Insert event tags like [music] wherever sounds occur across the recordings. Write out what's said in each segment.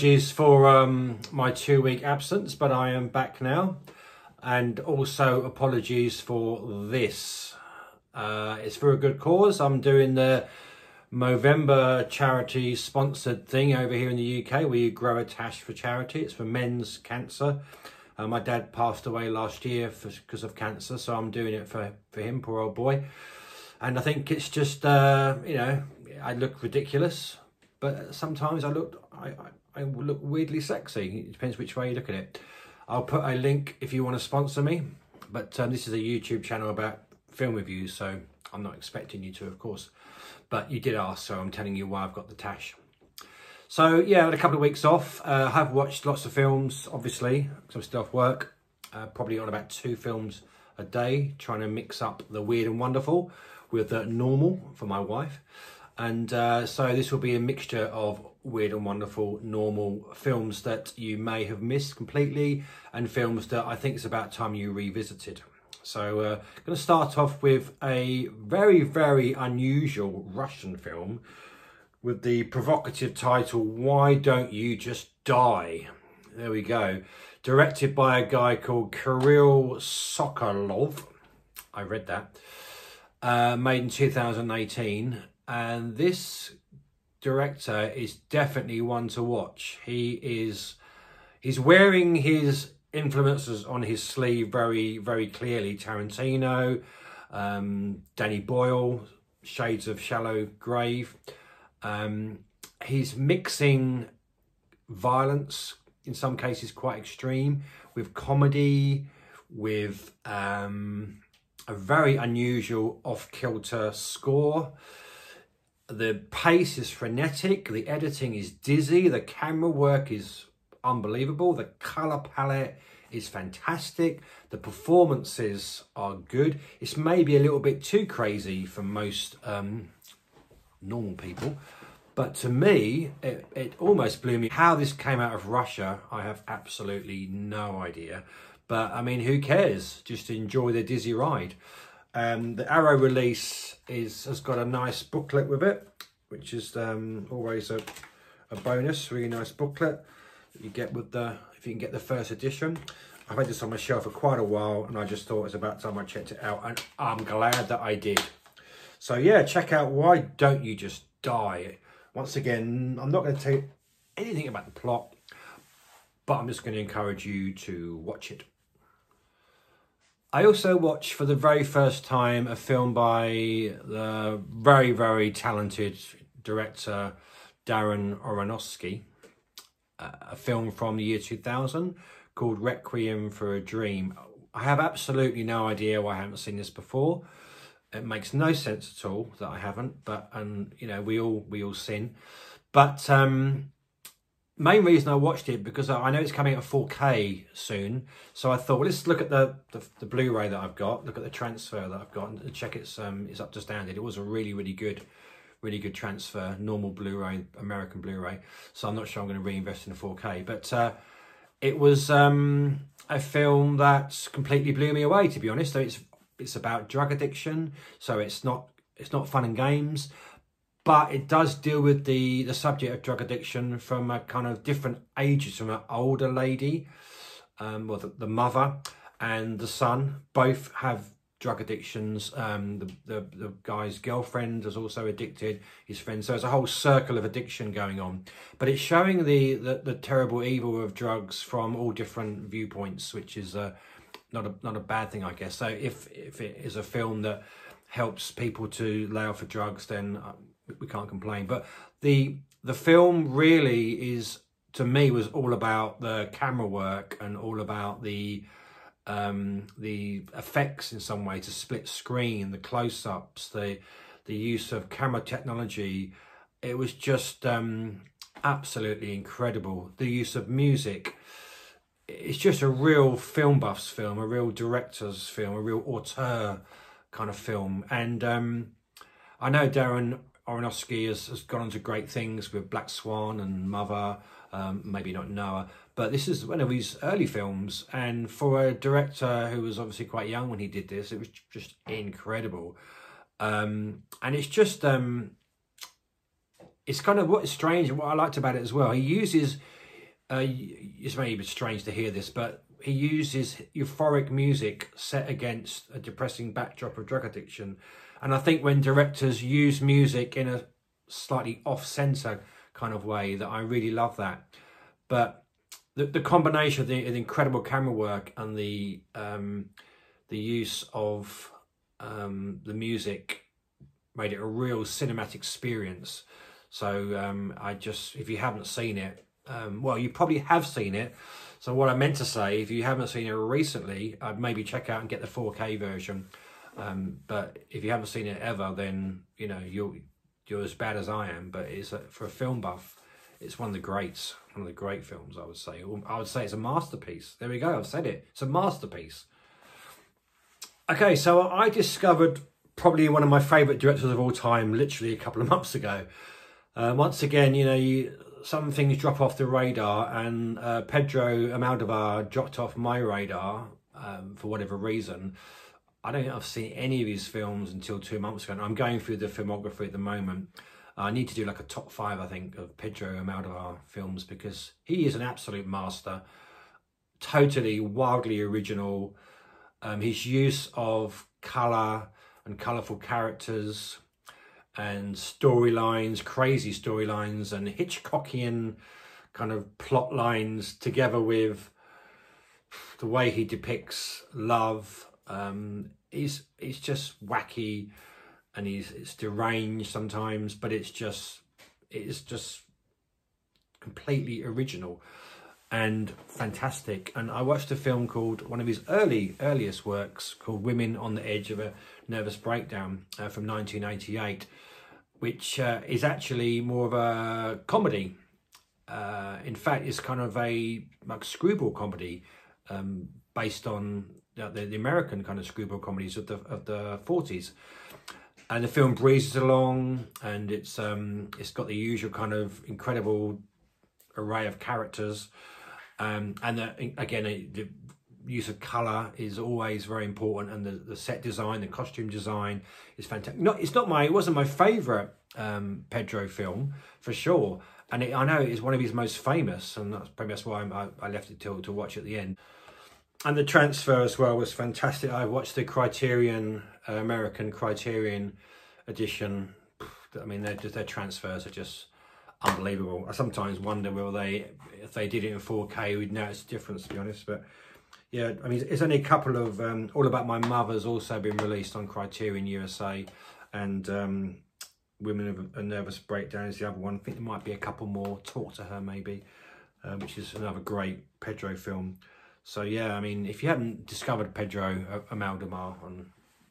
apologies for um, my two week absence, but I am back now. And also apologies for this. Uh, it's for a good cause. I'm doing the Movember charity sponsored thing over here in the UK where you grow a tash for charity. It's for men's cancer. Uh, my dad passed away last year because of cancer, so I'm doing it for, for him, poor old boy. And I think it's just, uh, you know, I look ridiculous, but sometimes I look, I, I, I look weirdly sexy. It depends which way you look at it. I'll put a link if you want to sponsor me, but um, this is a YouTube channel about film reviews, so I'm not expecting you to, of course. But you did ask, so I'm telling you why I've got the tash. So yeah, I had a couple of weeks off. Uh, I have watched lots of films, obviously, because I'm still off work. Uh, probably on about two films a day, trying to mix up the weird and wonderful with the normal for my wife. And uh, so this will be a mixture of weird and wonderful normal films that you may have missed completely and films that I think it's about time you revisited. So uh, going to start off with a very, very unusual Russian film with the provocative title, Why Don't You Just Die? There we go. Directed by a guy called Kirill Sokolov. I read that uh, made in 2018. And this director is definitely one to watch. He is he's wearing his influences on his sleeve very, very clearly. Tarantino, um, Danny Boyle, Shades of Shallow Grave. Um, he's mixing violence, in some cases quite extreme, with comedy, with um, a very unusual off-kilter score. The pace is frenetic, the editing is dizzy, the camera work is unbelievable, the colour palette is fantastic, the performances are good. It's maybe a little bit too crazy for most um, normal people, but to me, it, it almost blew me. How this came out of Russia, I have absolutely no idea. But I mean, who cares? Just enjoy the dizzy ride. Um, the Arrow release is has got a nice booklet with it, which is um, always a, a bonus. Really nice booklet that you get with the if you can get the first edition. I've had this on my shelf for quite a while, and I just thought it was about time I checked it out, and I'm glad that I did. So yeah, check out Why Don't You Just Die. Once again, I'm not going to tell you anything about the plot, but I'm just going to encourage you to watch it. I also watched for the very first time a film by the very, very talented director Darren Aronofsky, a film from the year 2000 called Requiem for a Dream. I have absolutely no idea why I haven't seen this before. It makes no sense at all that I haven't, but and you know we all we all sin. But um, main reason I watched it because I know it's coming at 4K soon. So I thought, well, let's look at the, the, the Blu-ray that I've got, look at the transfer that I've got and check it's, um, it's up to standard. It was a really, really good, really good transfer, normal Blu-ray, American Blu-ray. So I'm not sure I'm going to reinvest in the 4K. But uh, it was um, a film that completely blew me away, to be honest. So it's, it's about drug addiction. So it's not, it's not fun and games but it does deal with the the subject of drug addiction from a kind of different ages from an older lady um well the, the mother and the son. Both have drug addictions. Um the, the the guy's girlfriend is also addicted his friend. So it's a whole circle of addiction going on. But it's showing the the, the terrible evil of drugs from all different viewpoints which is uh not a not a bad thing i guess. So if if it is a film that helps people to lay off of drugs then uh, we can't complain. But the the film really is to me was all about the camera work and all about the um, the effects in some way to split screen, the close ups, the the use of camera technology. It was just um, absolutely incredible. The use of music. It's just a real film buffs film, a real director's film, a real auteur kind of film. And um, I know Darren Aronofsky has, has gone on to great things with Black Swan and Mother, um, maybe not Noah, but this is one of his early films. And for a director who was obviously quite young when he did this, it was just incredible. Um, and it's just, um, it's kind of what's strange and what I liked about it as well. He uses uh, it's maybe strange to hear this, but he uses euphoric music set against a depressing backdrop of drug addiction. And I think when directors use music in a slightly off-center kind of way, that I really love that. But the, the combination of the, the incredible camera work and the um, the use of um, the music made it a real cinematic experience. So um, I just, if you haven't seen it, um, well, you probably have seen it. So what I meant to say, if you haven't seen it recently, I'd maybe check out and get the 4K version. Um, but if you haven't seen it ever, then you know you're you're as bad as I am. But it's a, for a film buff, it's one of the greats, one of the great films. I would say. I would say it's a masterpiece. There we go. I've said it. It's a masterpiece. Okay, so I discovered probably one of my favourite directors of all time, literally a couple of [laughs] months ago. Uh, once again, you know, you, some things drop off the radar, and uh, Pedro Almodovar dropped off my radar um, for whatever reason. I don't think I've seen any of his films until two months ago. And I'm going through the filmography at the moment. I need to do like a top five, I think, of Pedro Almodovar films because he is an absolute master. Totally wildly original. Um, his use of colour and colourful characters and storylines, crazy storylines and Hitchcockian kind of plot lines together with the way he depicts love um, is it's just wacky and he's it's deranged sometimes, but it's just it's just completely original and fantastic. And I watched a film called one of his early earliest works called Women on the Edge of a Nervous Breakdown uh, from 1988 which uh, is actually more of a comedy. Uh, in fact, it's kind of a like screwball comedy um, based on the, the, American kind of screwball comedies of the of the forties. And the film breezes along, and it's um, it's got the usual kind of incredible array of characters, um, and the, again the use of color is always very important and the, the set design the costume design is fantastic. Not it's not my it wasn't my favorite um, pedro film for sure. And it, i know it is one of his most famous and that's probably that's why I, I left it till to watch at the end and the transfer as well was fantastic i watched the criterion uh, american criterion edition i mean they're their transfers are just unbelievable i sometimes wonder whether they if they did it in 4k we'd notice a difference to be honest but yeah, I mean, it's only a couple of um, All About My Mother's also been released on Criterion USA, and um, Women of a Nervous Breakdown is the other one. I think there might be a couple more. Talk to Her maybe, uh, which is another great Pedro film. So yeah, I mean, if you haven't discovered Pedro Almodovar, and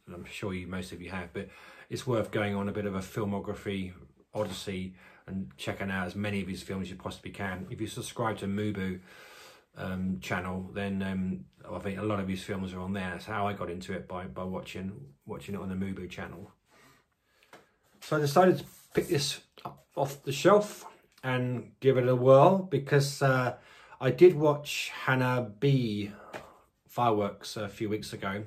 I'm sure you most of you have, but it's worth going on a bit of a filmography odyssey and checking out as many of his films as you possibly can. If you subscribe to MUBI um, channel, then um, I think a lot of his films are on there. That's how I got into it by by watching watching it on the MUBI channel. So I decided to pick this up off the shelf and give it a whirl because uh, I did watch Hana-bi Fireworks a few weeks ago,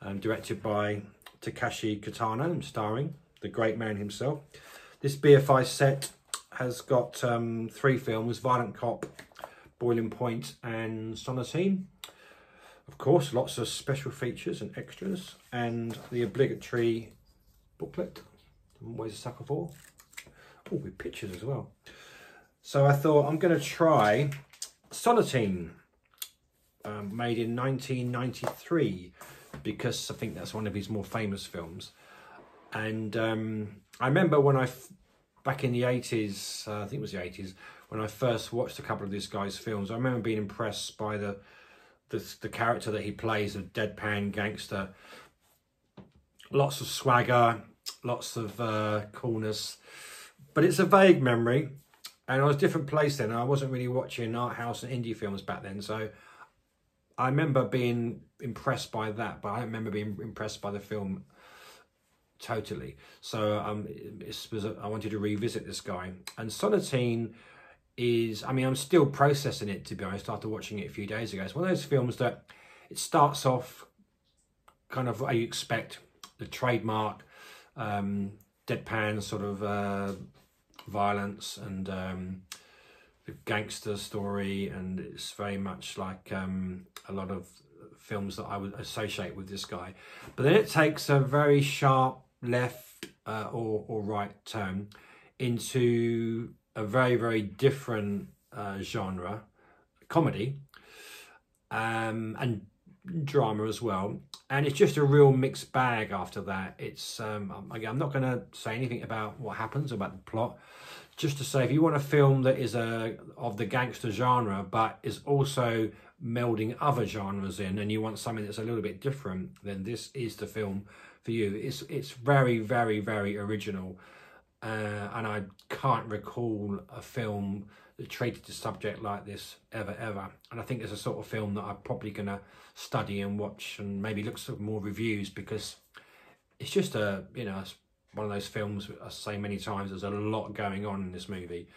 um, directed by Takeshi Kitano, starring the great man himself. This BFI set has got um, three films, Violent Cop, Boiling Point and Sonatine. Of course, lots of special features and extras and the obligatory booklet. I'm always a sucker for. Oh, with pictures as well. So I thought I'm going to try Sonatine, um, made in 1993, because I think that's one of his more famous films. And um, I remember when I, back in the 80s, uh, I think it was the 80s, when I first watched a couple of this guy's films. I remember being impressed by the the, the character that he plays, a deadpan gangster. Lots of swagger, lots of uh, coolness, but it's a vague memory. And I was a different place then. I wasn't really watching art house and indie films back then, so I remember being impressed by that, but I don't remember being impressed by the film totally. So um, was a, I wanted to revisit this guy. And Sonatine is, I mean, I'm still processing it to be honest after watching it a few days ago. It's one of those films that it starts off kind of what you expect, the trademark um, deadpan sort of uh, violence and um, gangster story, and it's very much like um, a lot of films that I would associate with this guy. But then it takes a very sharp left uh, or, or right turn into a very, very different uh, genre, comedy, um, and drama as well. And it's just a real mixed bag after that. It's, um, I'm not going to say anything about what happens, about the plot. Just to say, if you want a film that is a of the gangster genre, but is also melding other genres in and you want something that's a little bit different, then this is the film for you. It's it's very, very, very original. Uh, and I can't recall a film treated the subject like this ever, ever. And I think it's a sort of film that I'm probably going to study and watch and maybe look at more reviews because it's just a, you know, one of those films, I say many times, there's a lot going on in this movie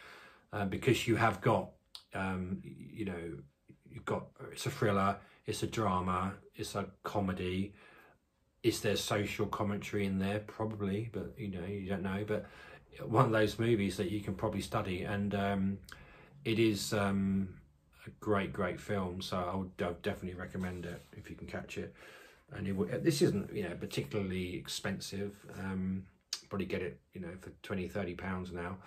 uh, because you have got, um, you know, you've got it's a thriller, it's a drama, it's a comedy. Is there social commentary in there? Probably, but you know you don't know. But one of those movies that you can probably study, and um, it is um, a great, great film. So I would, I would, definitely recommend it if you can catch it. And it, this isn't you know particularly expensive. Um, probably get it you know for 20 30 pounds now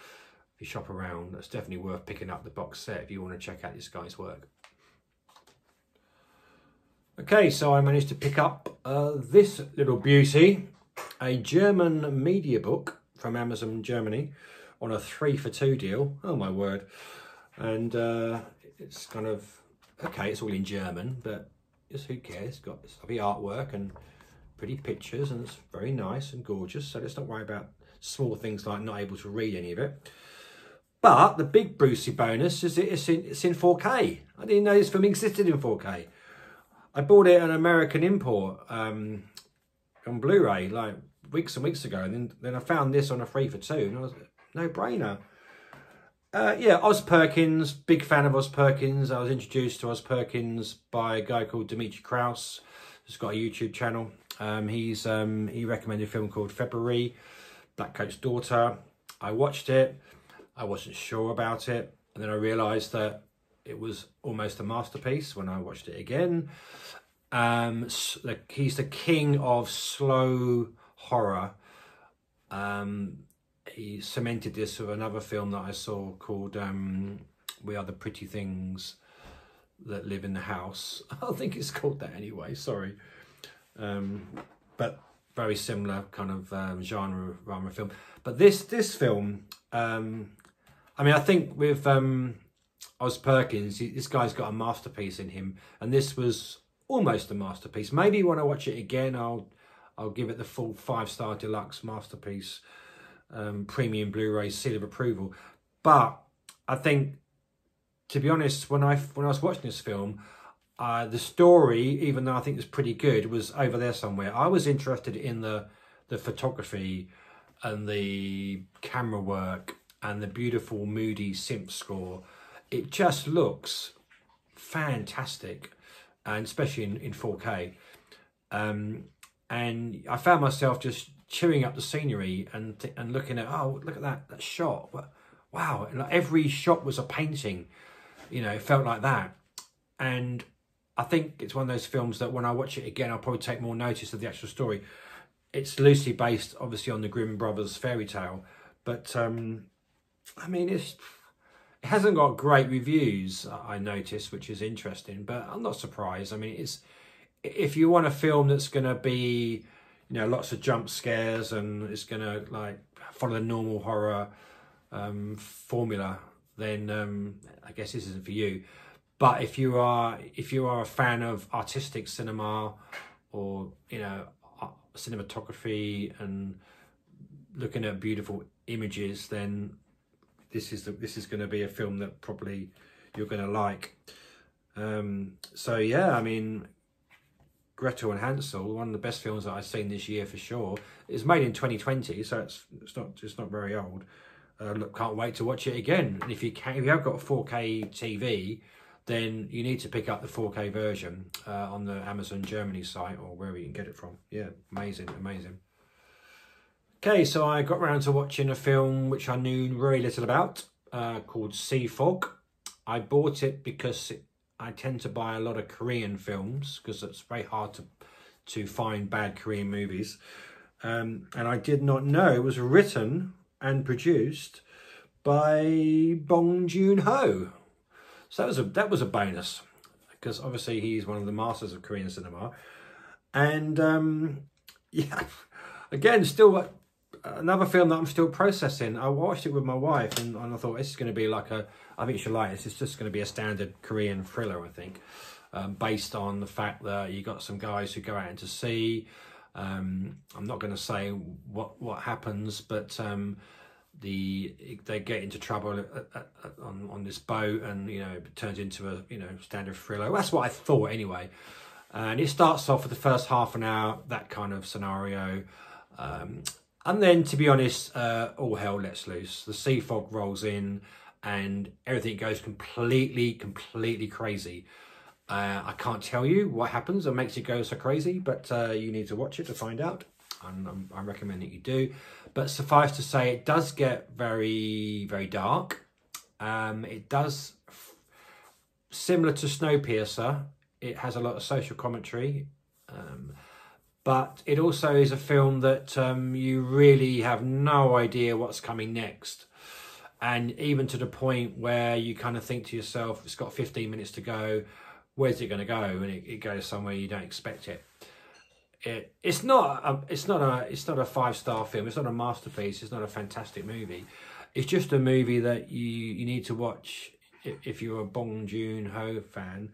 if you shop around that's definitely worth picking up the box set if you want to check out this guy's work Okay, so I managed to pick up uh, this little beauty, a German media book from Amazon Germany on a three for two deal. Oh my word. And uh, it's kind of, okay, it's all in German, but just who cares? Got lovely artwork and pretty pictures and it's very nice and gorgeous. So let's not worry about small things like not able to read any of it. But the big Brucey bonus is it's in, it's in 4K. I didn't know this film existed in 4K. I bought it an American import um, on Blu-ray like weeks and weeks ago, and then, then I found this on a free for two, and I was no brainer. Uh, yeah, Oz Perkins, big fan of Oz Perkins. I was introduced to Oz Perkins by a guy called Dimitri Kraus. He's got a YouTube channel. Um, he's um, he recommended a film called February, Blackcoat's Daughter. I watched it. I wasn't sure about it, and then I realised that it was almost a masterpiece when I watched it again. Um, he's the king of slow horror. Um, he cemented this with another film that I saw called um, We Are the Pretty Things That Live in the House. [laughs] I think it's called that anyway, sorry. Um, but very similar kind of um, genre drama film. But this this film, um, I mean, I think with um, Oz Perkins, this guy's got a masterpiece in him, and this was almost a masterpiece. Maybe when I watch it again, I'll I'll give it the full five star deluxe masterpiece, um, premium Blu-ray seal of approval. But I think, to be honest, when I when I was watching this film, uh, the story, even though I think it's pretty good, was over there somewhere. I was interested in the the photography and the camera work and the beautiful moody synth score it just looks fantastic, and especially in, in 4K. Um, and I found myself just chewing up the scenery and and looking at oh look at that that shot. Wow like every shot was a painting you know it felt like that. And I think it's one of those films that when I watch it again I'll probably take more notice of the actual story. It's loosely based obviously on the Grimm brothers fairy tale but um I mean it's it hasn't got great reviews, I noticed, which is interesting, but I'm not surprised. I mean, it's if you want a film that's going to be, you know, lots of jump scares and it's to like follow the normal horror um, formula, then um, I guess this isn't for you. But if you are if you are a fan of artistic cinema or you know cinematography and looking at beautiful images, then this is the, this is going to be a film that probably you're going to like. Um, so yeah, I mean, Gretel and Hansel, one of the best films that I've seen this year for sure. It's made in 2020, so it's it's not it's not very old. Uh, look, can't wait to watch it again. And if you can, if you have got a 4K TV, then you need to pick up the 4K version uh, on the Amazon Germany site or wherever you can get it from. Yeah, amazing, amazing. Okay, so I got around to watching a film which I knew very little about, uh, called Sea Fog. I bought it because it, I tend to buy a lot of Korean films because it's very hard to to find bad Korean movies. Um, and I did not know it was written and produced by Bong Joon Ho. So that was a that was a bonus because obviously he's one of the masters of Korean cinema. And um, [laughs] yeah, again, still another film that I'm still processing. I watched it with my wife and, and I thought this is going to be like a, I think she'll like this. It's just going to be a standard Korean thriller, I think, um, based on the fact that you got some guys who go out into sea. Um, I'm not going to say what what happens, but um, the they get into trouble at, at, at, on on this boat, and you know it turns into a you know standard thriller. That's what I thought anyway. And it starts off with the first half an hour, that kind of scenario. Um, and then, to be honest, uh, all hell lets loose. The sea fog rolls in and everything goes completely, completely crazy. Uh, I can't tell you what happens and makes it go so crazy, but uh, you need to watch it to find out. And um, I recommend that you do. But suffice to say, it does get very, very dark. Um, it does, similar to Snowpiercer, it has a lot of social commentary. Um, but it also is a film that um, you really have no idea what's coming next. And even to the point where you kind of think to yourself, it's got 15 minutes to go, where's it going to go? And it, it, goes somewhere you don't expect it. It, it's not a, it's not a it's not a five star film. It's not a masterpiece. It's not a fantastic movie. It's just a movie that you you need to watch if you're a Bong Joon Ho fan.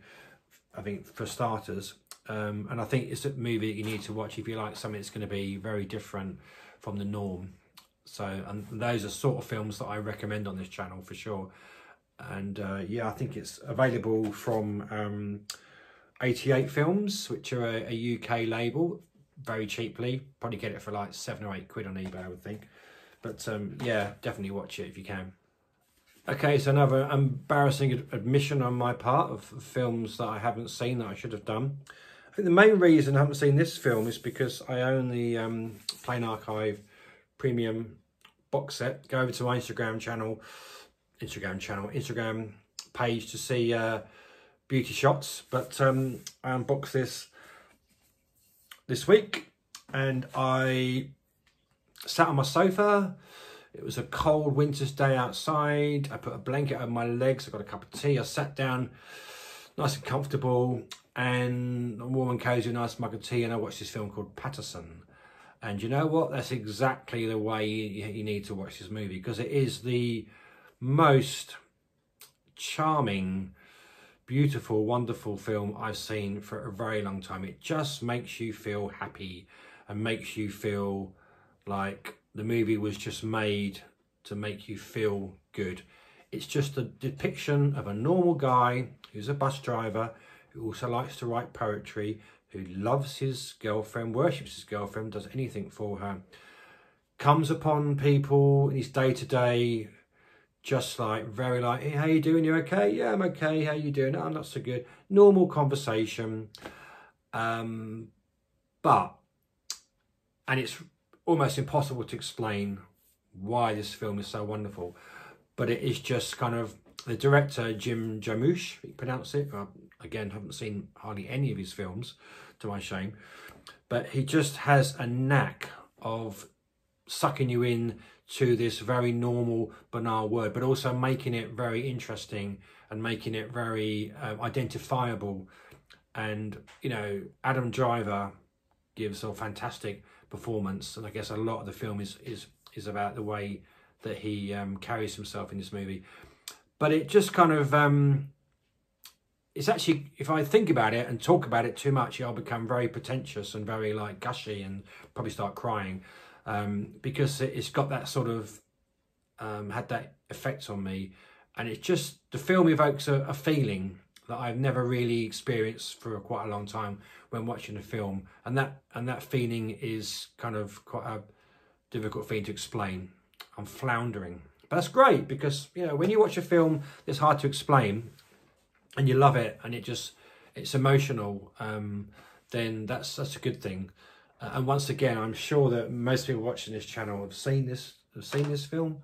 I think for starters, um, and I think it's a movie that you need to watch if you like something that's going to be very different from the norm. So, and those are sort of films that I recommend on this channel for sure. And uh, yeah, I think it's available from um, 88 Films, which are a, a, UK label, very cheaply. Probably get it for like seven or eight quid on eBay, I would think. But um, yeah, definitely watch it if you can. Okay, so another embarrassing admission on my part of films that I haven't seen that I should have done. I think the main reason I haven't seen this film is because I own the um, Plain Archive premium box set. Go over to my Instagram channel, Instagram channel, Instagram page to see uh, beauty shots. But um, I unboxed this this week and I sat on my sofa. It was a cold winter's day outside. I put a blanket over my legs. I got a cup of tea. I sat down nice and comfortable and a warm cozy, nice mug of tea, and I watched this film called Paterson. And you know what? That's exactly the way you, you need to watch this movie because it is the most charming, beautiful, wonderful film I've seen for a very long time. It just makes you feel happy and makes you feel like the movie was just made to make you feel good. It's just a depiction of a normal guy who's a bus driver who also likes to write poetry, who loves his girlfriend, worships his girlfriend, does anything for her, comes upon people in his day to day, just like very like, hey, how you doing? You okay? Yeah, I'm okay. How you doing? I'm not so good. Normal conversation. Um, but, and it's almost impossible to explain why this film is so wonderful, but it is just kind of the director Jim Jarmusch, you pronounce it. Again, haven't seen hardly any of his films, to my shame, but he just has a knack of sucking you in to this very normal, banal word, but also making it very interesting and making it very um, identifiable. And you know, Adam Driver gives a fantastic performance, and I guess a lot of the film is is is about the way that he um, carries himself in this movie but it just kind of um, it's actually if I think about it and talk about it too much, I'll become very pretentious and very like gushy and probably start crying um, because it's got that sort of um, had that effect on me, and it's just the film evokes a, a feeling that I've never really experienced for quite a long time when watching a film, and that and that feeling is kind of quite a difficult thing to explain. I'm floundering. But that's great because, you know, when you watch a film that's hard to explain and you love it and it just, it's emotional, um, then that's, that's a good thing. Uh, and once again, I'm sure that most people watching this channel have seen this, have seen this film.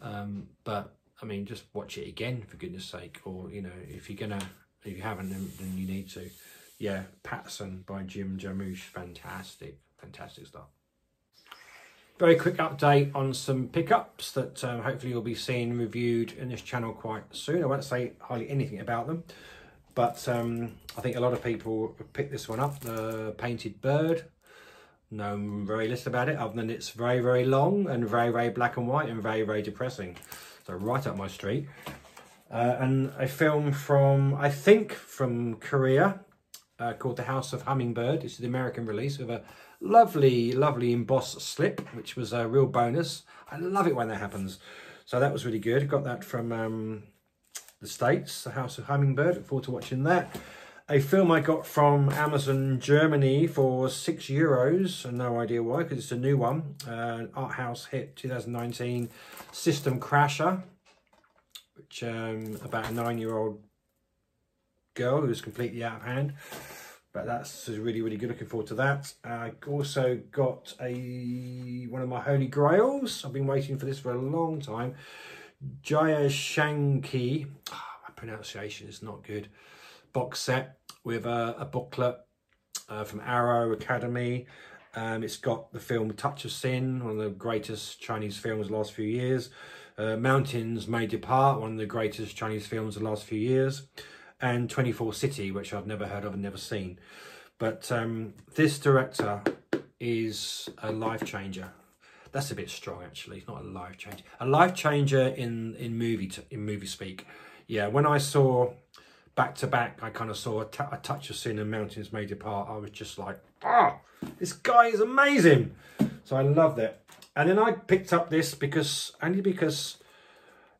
Um, but I mean, just watch it again for goodness sake, or you know, if you're gonna, if you haven't, then, then you need to. Yeah, Paterson by Jim Jarmusch, fantastic, fantastic stuff. Very quick update on some pickups that um, hopefully you'll be seeing reviewed in this channel quite soon. I won't say hardly anything about them, but um, I think a lot of people picked this one up, the Painted Bird. Know very little about it, other than it's very, very long and very, very black and white and very, very depressing. So right up my street. Uh, and a film from, I think, from Korea, uh, called The House of Hummingbird. It's the American release with a lovely, lovely embossed slip, which was a real bonus. I love it when that happens. So that was really good. Got that from um, the States, The House of Hummingbird. Look forward to watching that. A film I got from Amazon Germany for six euros. No idea why, because it's a new one. Uh, art house hit 2019 System Crasher, which um, about a nine-year-old girl who's completely out of hand. But that's really, really good. Looking forward to that. I also got a one of my holy grails. I've been waiting for this for a long time. Jia Zhangke. Oh, my pronunciation is not good. Box set with a, a booklet uh, from Arrow Academy. Um, it's got the film Touch of Sin, one of the greatest Chinese films the last few years. Uh, Mountains May Depart, one of the greatest Chinese films the last few years and 24 City, which I've never heard of and never seen. But um, this director is a life changer. That's a bit strong, actually. It's not a life changer. A life changer in in movie in movie speak. Yeah, when I saw back to back, I kind of saw a, touch of sin and mountains may depart. I was just like, ah, this guy is amazing. So I loved it. And then I picked up this because only because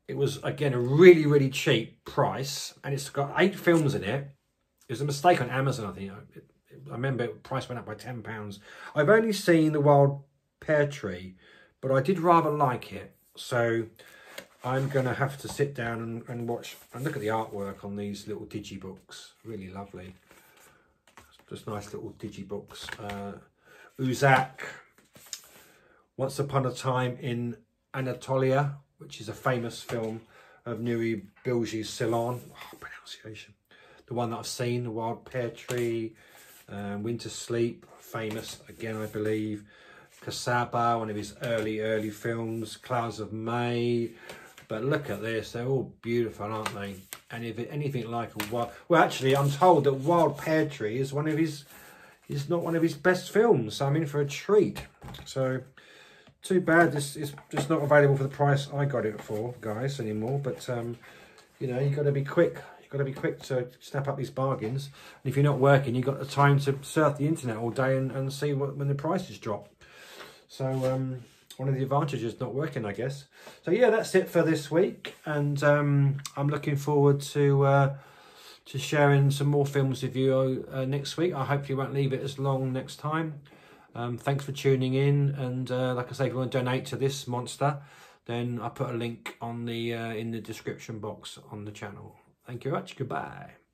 it was, again, a really, really cheap price. And it's got eight films in it. It was a mistake on Amazon, I think. I remember price went up by £10. I've only seen The Wild Pear Tree, but I did rather like it. So I'm going to have to sit down and, and watch and look at the artwork on these little digibooks. Really lovely. Just nice little digibooks. Uh, Uzak, Once Upon a Time in Anatolia, which is a famous film of Nuri Bilge Ceylan. Oh, pronunciation. The one that I've seen, The Wild Pear Tree, um, Winter Sleep, famous again, I believe. Kasaba, one of his early, early films. Clouds of May. But look at this, they're all beautiful, aren't they? And if it, anything like a wild... Well, actually, I'm told that Wild Pear Tree is one of his... is not one of his best films, so I'm in for a treat. So too bad this is just not available for the price I got it for, guys, anymore. But, um, you know, you've got to be quick. You've got to be quick to snap up these bargains. And if you're not working, you've got the time to surf the internet all day and, and see what when the prices drop. So, um, one of the advantages not working, I guess. So, yeah, that's it for this week. And um, I'm looking forward to... Uh, to sharing some more films with you uh, next week. I hope you won't leave it as long next time. Um, thanks for tuning in. And uh, like I say, if you want to donate to this monster, then I put a link on the uh, in the description box on the channel. Thank you very much. Goodbye.